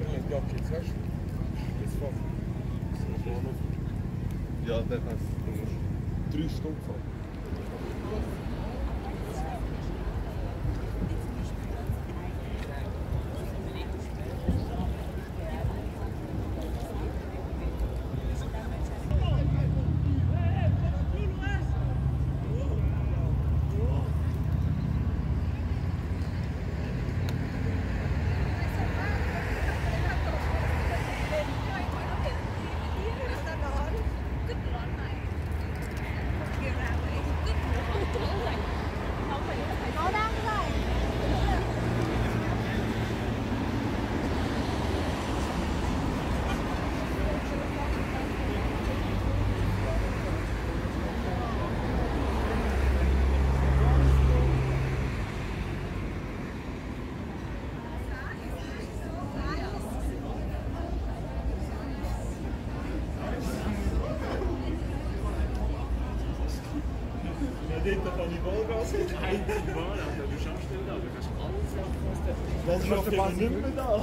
Merlin yaptı saç. Isfaf. Ja, der hat drei Stunden. Vollgas in einer Bahn, Du schaffst nicht da, du kannst alles machen. Das ist auf der Bahn nicht mehr da.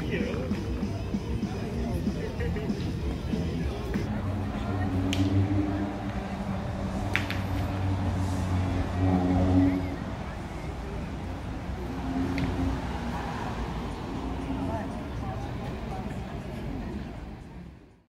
you